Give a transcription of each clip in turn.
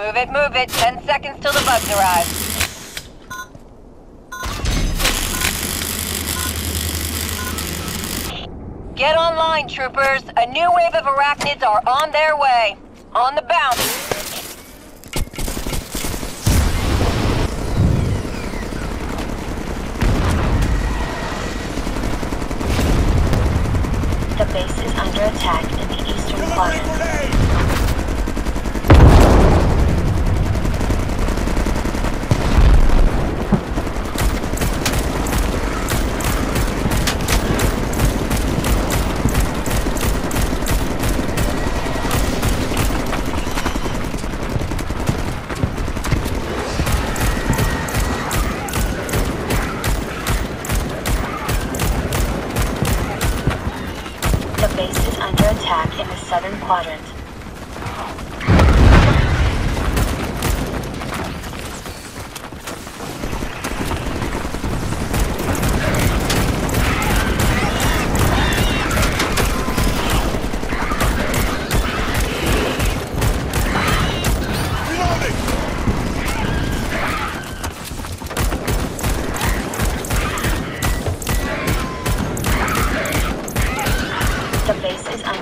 Move it, move it. Ten seconds till the bugs arrive. Get online, troopers. A new wave of arachnids are on their way. On the bounce. The base is under attack in the eastern quadrant. The base is under attack in the southern quadrant.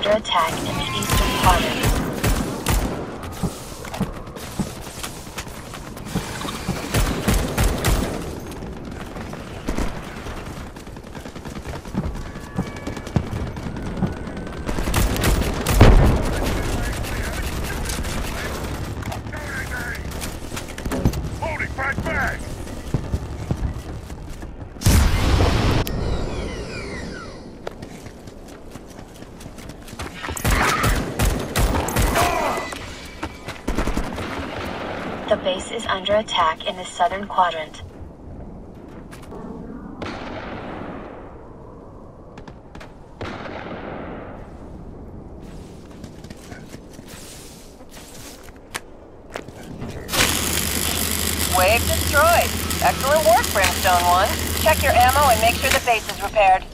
Under attack in the eastern quadrant. The base is under attack in the southern quadrant. Wave destroyed. Excellent work, Brimstone 1. Check your ammo and make sure the base is repaired.